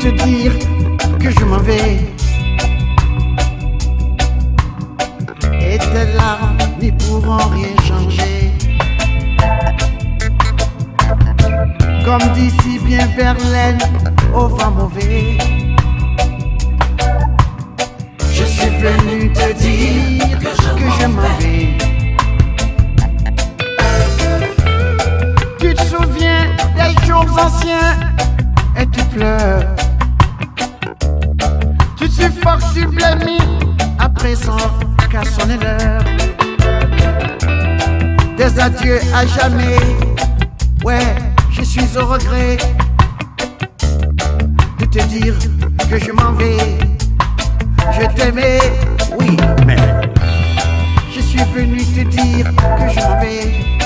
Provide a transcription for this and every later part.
te dire que je m'en vais. Et tes larmes n'y pourront rien changer. Comme d'ici bien Verlaine au vent mauvais. Je suis venu te dire que je m'en vais. Tu te souviens des jours anciens et tu pleures. Tu blêmis à présent qu'à sonner l'heure. Des adieux à jamais, ouais, je suis au regret de te dire que je m'en vais. Je t'aimais, oui, mais je suis venu te dire que je m'en vais.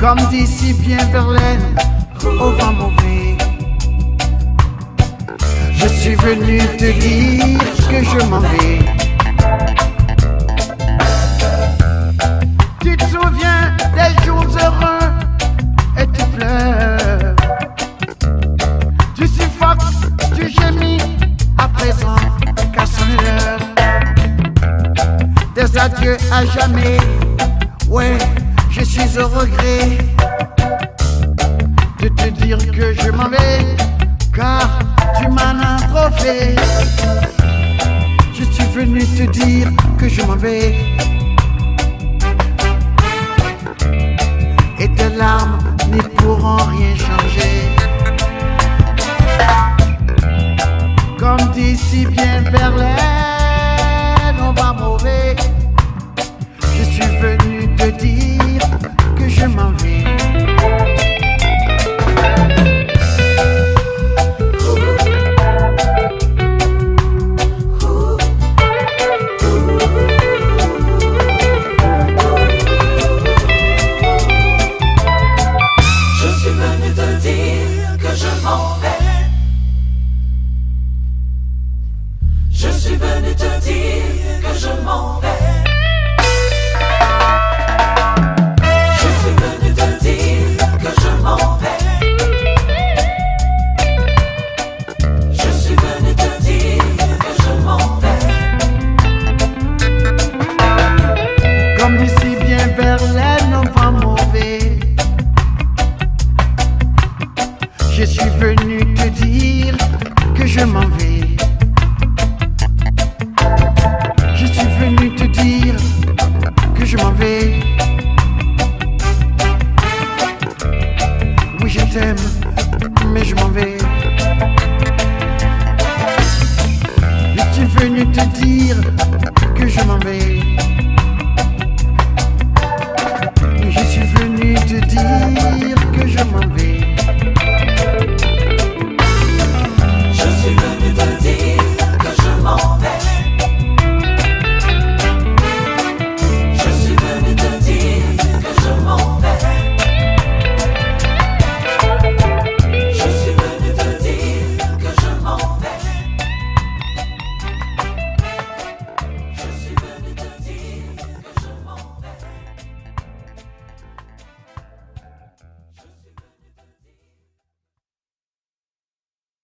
Comme d'ici bien Verlaine, au vent mauvais. Je suis venu te dire que je m'en vais. Tu te souviens des jours heureux et tu pleures. Tu suffoques, tu gémis à présent qu'à sonner l'heure. Des adieux à jamais, ouais, je suis au regret de te dire que je m'en vais, car tu m'en as. Je suis venu te dire que je m'en vais. Et tes larmes n'y pourront rien changer. Comme dit si bien Berlin, on va mauvais. Je suis venu te dire. Je suis venu te dire que je m'en vais. Je suis venu te dire que je m'en vais. Oui, je t'aime, mais je m'en vais. Je suis venu te dire que je m'en vais.